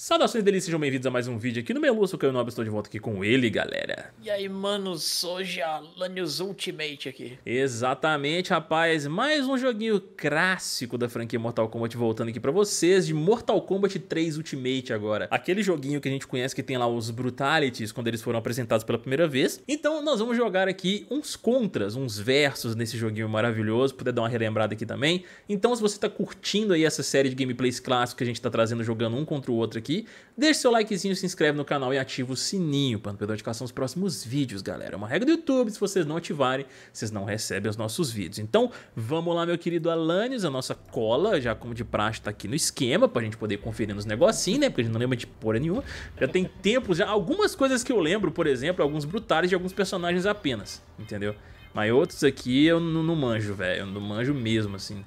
Saudações delícias, sejam bem-vindos a mais um vídeo aqui no meu Lúcio Caio Nobre, estou de volta aqui com ele, galera. E aí, manos, hoje é a Lanius Ultimate aqui. Exatamente, rapaz, mais um joguinho clássico da franquia Mortal Kombat voltando aqui pra vocês, de Mortal Kombat 3 Ultimate agora. Aquele joguinho que a gente conhece que tem lá os Brutalities, quando eles foram apresentados pela primeira vez. Então nós vamos jogar aqui uns contras, uns versos nesse joguinho maravilhoso, puder dar uma relembrada aqui também. Então se você tá curtindo aí essa série de gameplays clássicos que a gente tá trazendo jogando um contra o outro aqui, aqui. Deixe seu likezinho, se inscreve no canal e ativa o sininho para não perder notificação dos próximos vídeos, galera. É uma regra do YouTube, se vocês não ativarem, vocês não recebem os nossos vídeos. Então, vamos lá, meu querido Alanios, a nossa cola, já como de praxe, tá aqui no esquema, pra gente poder conferir nos negocinhos, né? Porque a gente não lembra de porra nenhuma. Já tem tempos, já algumas coisas que eu lembro, por exemplo, alguns brutais de alguns personagens apenas, entendeu? Mas outros aqui eu não, não manjo, velho, eu não manjo mesmo, assim.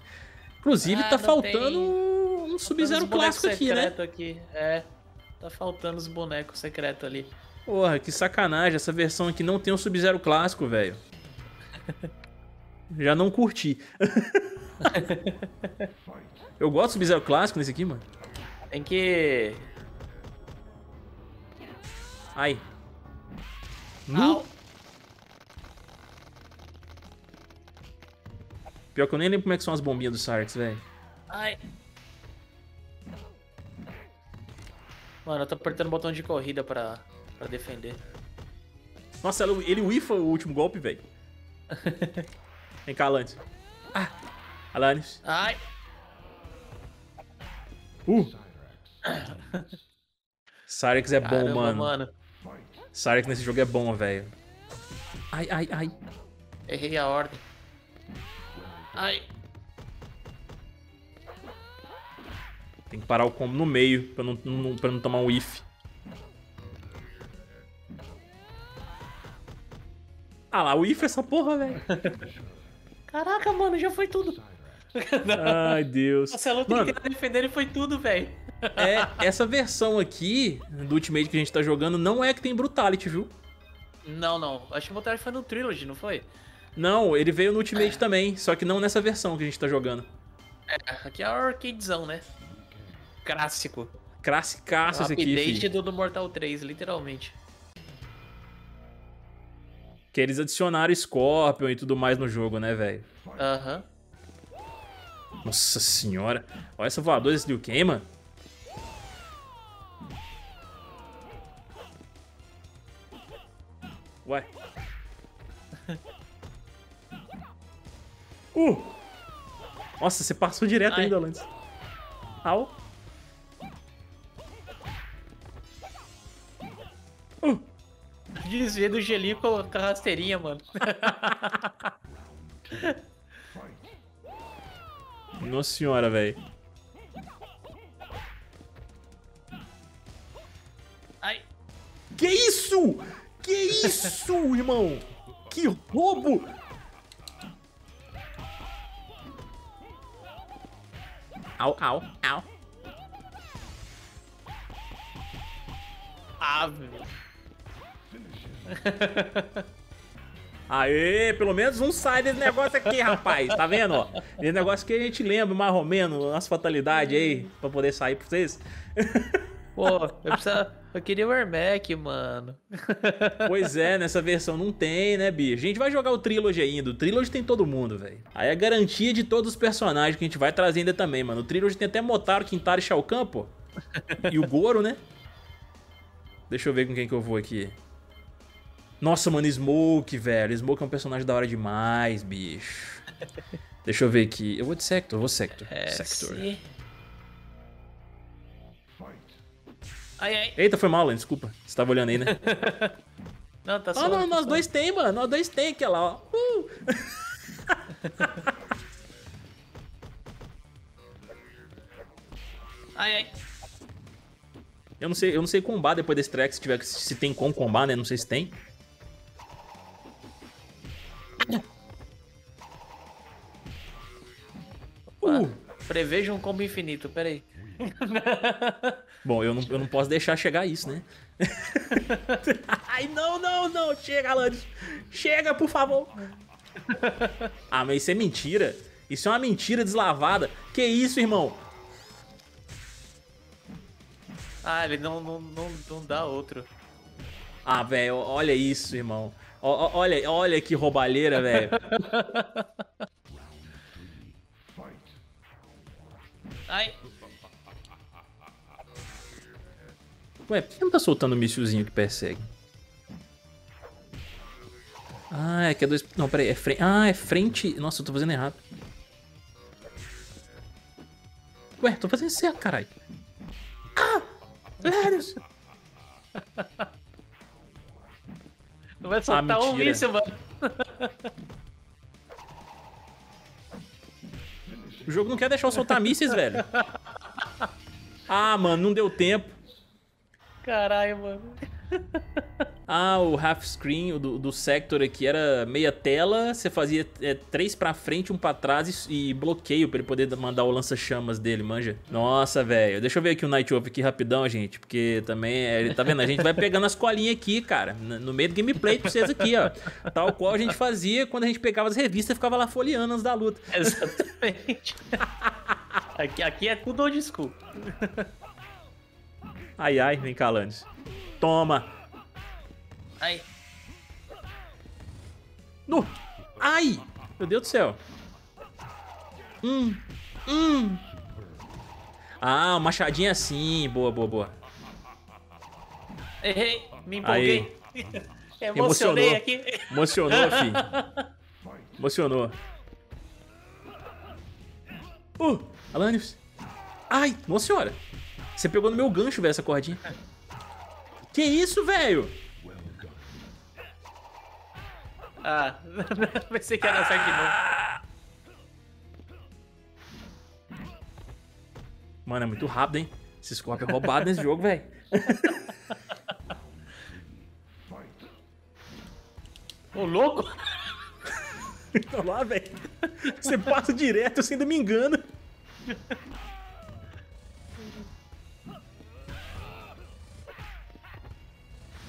Inclusive, ah, tá faltando... Tem Sub-Zero clássico aqui, né? Aqui. É, tá faltando os bonecos secretos ali. Porra, que sacanagem. Essa versão aqui não tem um Sub-Zero clássico, velho. Já não curti. Eu gosto do Sub-Zero clássico nesse aqui, mano. Tem que... Ai. No... Pior que eu nem lembro como é que são as bombinhas do Sarx, velho. Ai. Mano, eu tô apertando o botão de corrida pra, pra defender. Nossa, ele uifa o último golpe, velho. Vem cá, Alanis. Ah, Alanis. Ai. Uh. Cyrex é Caramba, bom, mano. mano. Cyrex nesse jogo é bom, velho. Ai, ai, ai. Errei a ordem. Ai. Tem que parar o combo no meio pra não, não, pra não tomar um if. Ah lá, o if é essa porra, velho. Caraca, mano, já foi tudo. Ai, Deus. Nossa, ela tem que defender e foi tudo, velho. É, essa versão aqui do Ultimate que a gente tá jogando não é que tem Brutality, viu? Não, não. Acho que o Brutality foi no Trilogy, não foi? Não, ele veio no Ultimate é. também, só que não nessa versão que a gente tá jogando. É, aqui é a arcadezão, né? Clássico. Classicaço esse aqui, update do, do Mortal 3, literalmente. Que eles adicionaram Scorpion e tudo mais no jogo, né, velho? Aham. Nossa senhora. Olha essa voadora desse Liu Kang, mano. Ué. Uh! Nossa, você passou direto Ai. ainda, Lance. Au. Desvia do gelinho com a rasteirinha, mano. Nossa senhora, velho. Ai. Que isso? Que isso, irmão? Que roubo! Au, au, au. Ave. Aê, pelo menos um sai desse negócio aqui, rapaz. Tá vendo, ó? Esse negócio que a gente lembra mais ou menos, nossa fatalidade aí, pra poder sair pra vocês. Pô, eu, precisava... eu queria o Ermac, mano. Pois é, nessa versão não tem, né, bicho? A gente vai jogar o Trilogy ainda. O Trilogy tem todo mundo, velho. Aí é garantia de todos os personagens que a gente vai trazer ainda também, mano. O Trilogy tem até Motaro, Quintaro e Shao Kahn, pô. E o Goro, né? Deixa eu ver com quem que eu vou aqui. Nossa, mano, Smoke, velho. Smoke é um personagem da hora demais, bicho. Deixa eu ver aqui. Eu vou de Sector, eu vou Sector. É, Sector. Sim. Ai, ai. Eita, foi mal, Len, desculpa. Você tava olhando aí, né? não, tá só. Ah, não, tá nós dois tem, mano. Nós dois tem aquela, ó. Uh! ai, ai. Eu não sei, eu não sei combar depois desse track, se, tiver, se tem como combar, né? Não sei se tem. Uh. Preveja um combo infinito, peraí. Bom, eu não, eu não posso deixar chegar isso, né? Ai, não, não, não. Chega, Alanis. Chega, por favor. Ah, mas isso é mentira. Isso é uma mentira deslavada. Que isso, irmão? Ah, ele não, não, não, não dá outro. Ah, velho, olha isso, irmão. Olha, olha que roubalheira, velho. Ai, Ué, por que não tá soltando o míssilzinho que persegue? Ah, é que é dois... Não, peraí, é frente... Ah, é frente... Nossa, eu tô fazendo errado. Ué, tô fazendo certo, caralho. Ah! Lérios! Vai soltar um mentira. míssil, mano. O jogo não quer deixar eu soltar mísseis, velho. Ah, mano, não deu tempo. Caralho, mano. Ah, o half screen do, do Sector aqui era meia tela, você fazia é, três pra frente, um pra trás e, e bloqueio pra ele poder mandar o lança-chamas dele, manja. Nossa, velho. Deixa eu ver aqui o Night Wolf aqui rapidão, gente, porque também, é, ele tá vendo? A gente vai pegando as colinhas aqui, cara, no meio do gameplay pra vocês aqui, ó. Tal qual a gente fazia quando a gente pegava as revistas e ficava lá folheando antes da luta. Exatamente. aqui, aqui é tudo old school. Ai, ai, vem cá, Lannis. Toma. Ai, No. Ai! Meu Deus do céu. Hum. Hum. Ah, machadinha assim. Boa, boa, boa. errei, me empolguei. Emocionei Emocionou. aqui. Emocionou, fi. Emocionou. Uh, Alanios. Ai, nossa senhora. Você pegou no meu gancho, velho, essa cordinha. Que isso, velho? Ah, pensei que ia certo de novo. Mano, é muito rápido, hein? Esse Scorpion é roubado nesse jogo, velho. Ô, louco! Olha lá, velho. Você passa direto, você ainda me engana.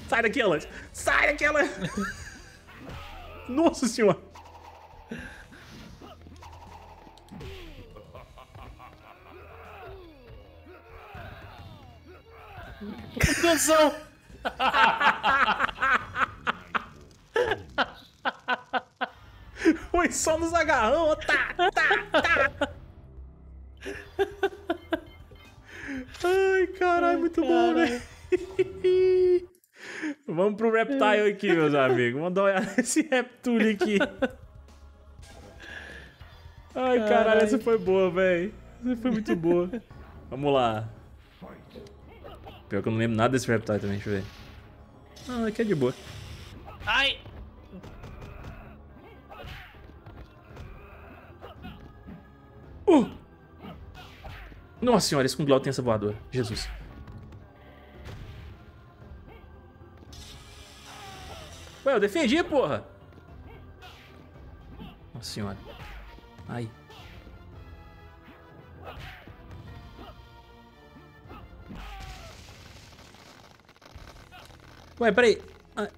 Sai daqui, Alan. Sai daqui, Alan. Nossa senhora. Atenção! Foi só nos agarrão. Tá, tá, tá. Ai, caralho, muito bom, velho. Vamos pro Reptile aqui, meus amigos. Vamos dar uma olhada nesse Reptile aqui. Ai, caralho, essa foi boa, velho. Essa foi muito boa. Vamos lá. Pior que eu não lembro nada desse Reptile também, deixa eu ver. Ah, aqui é de boa. Ai! Uh! Nossa senhora, esse com Glau tem essa voadora. Jesus. Ué, eu defendi, porra! Nossa senhora. Ai. Ué, peraí. Ah.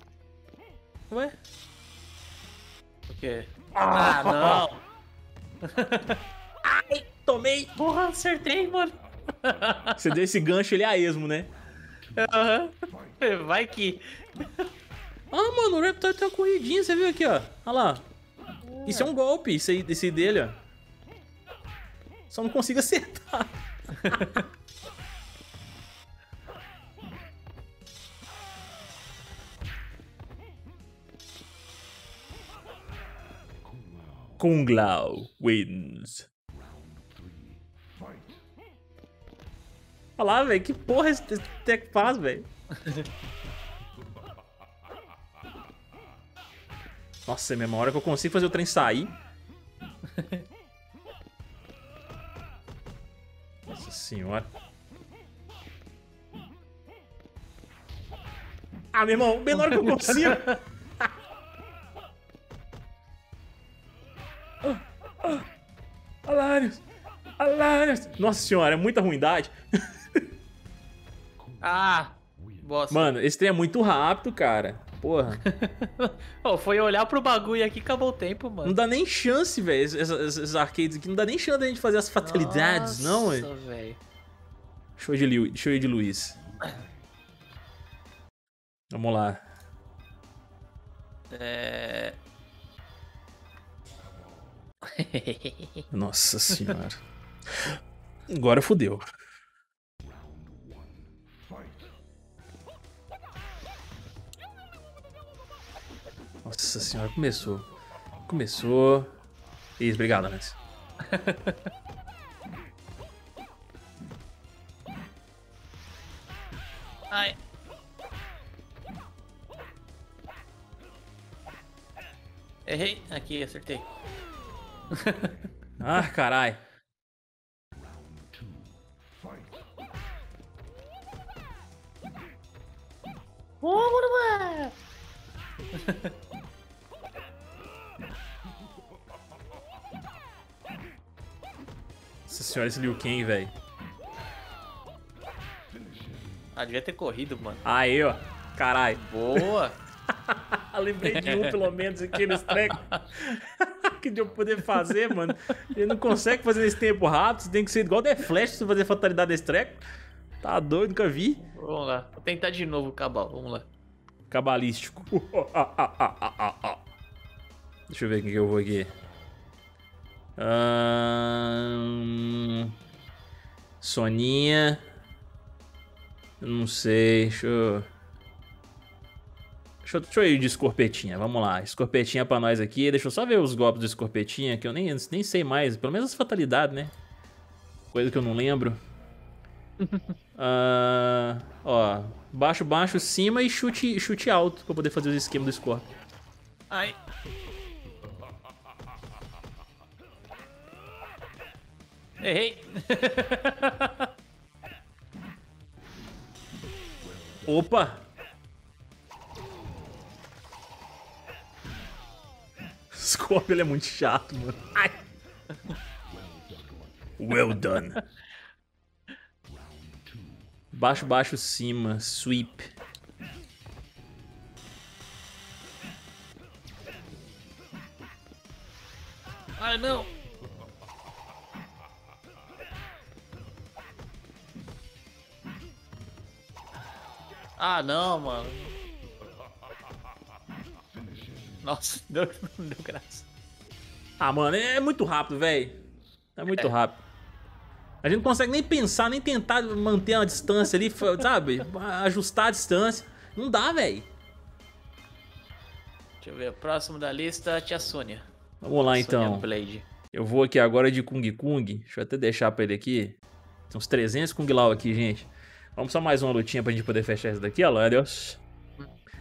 Ué? O quê? Ah, não! Ai, tomei! Porra, acertei, mano! Você deu esse gancho, ele é a esmo, né? Aham. Vai que. Ah, mano, o Reptile tem uma corridinha, você viu aqui, ó. Olha lá. Isso é um golpe, isso aí, esse dele, ó. Só não consigo acertar. Kung Lao wins. Olha lá, velho, que porra esse esse tech faz, velho? Nossa, é a hora que eu consigo fazer o trem sair. Nossa senhora. Ah, meu irmão, hora que eu consigo. Alarius! Alarius! Nossa senhora, é muita ruindade. Ah! Bosta. Mano, esse trem é muito rápido, cara. Porra. Ô, foi olhar pro bagulho aqui e acabou o tempo, mano. Não dá nem chance, velho. Esses, esses- arcades aqui não dá nem chance da gente fazer as fatalidades, não, Nossa, velho. velho. Show de, Liu- show de Luiz. Vamos lá. É... Nossa senhora. Agora fodeu. Nossa senhora, começou. Começou. Isso, obrigado, Nancy. Ai. Errei. Aqui, acertei. Ah, carai. Nossa senhora, esse Liu Kang, velho. Ah, devia ter corrido, mano. Aí, ó. Carai. Boa. Lembrei de um, pelo menos, aqui nesse treco. que de eu poder fazer, mano. Ele não consegue fazer nesse tempo rápido. Você tem que ser igual The Flash você fazer fatalidade desse treco. Tá doido, nunca vi. Vamos lá. Vou tentar de novo o cabal. Vamos lá. Cabalístico. Deixa eu ver o que eu vou aqui. Ahn... Soninha. Eu não sei. Deixa eu... Deixa eu, deixa eu ir de escorpetinha, vamos lá. Escorpetinha pra nós aqui. Deixa eu só ver os golpes do escorpetinha, que eu nem, nem sei mais. Pelo menos as fatalidades, né? Coisa que eu não lembro. Ah, ó, baixo, baixo, cima e chute, chute alto pra poder fazer os esquemas do Scorpion. Ai. Errei. Opa! Scorpion ele é muito chato, mano. Ai. Well done. Baixo, baixo, cima, sweep. Ai, não. Ah, não, mano. Nossa, deu, deu graça. Ah, mano, é muito rápido, velho. É muito rápido. A gente não consegue nem pensar, nem tentar manter uma distância ali, sabe? Ajustar a distância. Não dá, velho. Deixa eu ver, próximo da lista, tia Sônia. Vamos lá, Sônia então. Blade. Eu vou aqui agora de Kung Kung. Deixa eu até deixar pra ele aqui. Tem uns 300 Kung Lao aqui, gente. Vamos só mais uma lutinha pra gente poder fechar essa daqui, Deus.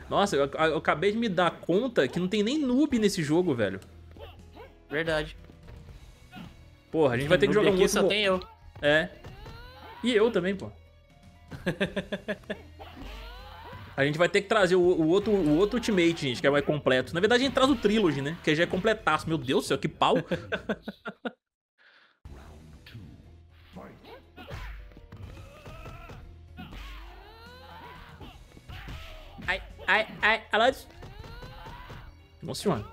Nossa, eu, eu acabei de me dar conta que não tem nem noob nesse jogo, velho. Verdade. Porra, a gente vai ter que jogar aqui muito... só tem eu. É. E eu também, pô. A gente vai ter que trazer o, o outro, o outro Ultimate, gente, que é mais completo. Na verdade, a gente traz o Trilogy, né? Que já é completaço. Meu Deus do céu, que pau. ai, ai. Nossa senhora.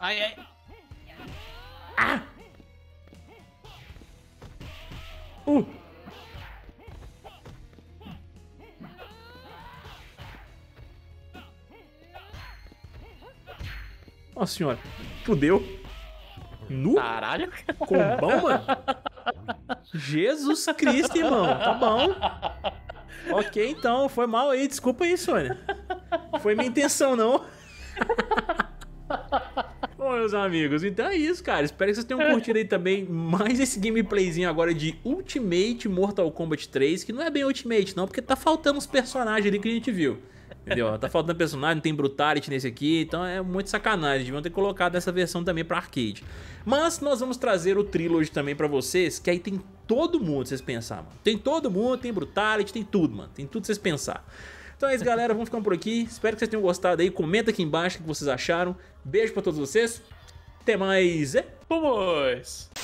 Ai, ai. Ah! Uh! Nossa senhora. Fudeu. Nu? Caralho. Combão, mano? Jesus Cristo, irmão. Tá bom. Ok, então. Foi mal aí. Desculpa aí, Sônia. Foi minha intenção, não. Bom, meus amigos, então é isso, cara. Espero que vocês tenham curtido aí também mais esse gameplayzinho agora de Ultimate Mortal Kombat 3, que não é bem Ultimate não, porque tá faltando os personagens ali que a gente viu. Entendeu? Tá faltando personagem, tem Brutality nesse aqui, então é muito sacanagem. Deviam ter colocado essa versão também pra arcade. Mas nós vamos trazer o Trilogy também pra vocês, que aí tem todo mundo, vocês pensar, mano. Tem todo mundo, tem Brutality, tem tudo, mano. Tem tudo vocês pensar. Então é isso, galera. Vamos ficando por aqui. Espero que vocês tenham gostado aí. Comenta aqui embaixo o que vocês acharam. Beijo pra todos vocês. Até mais. É? Vamos!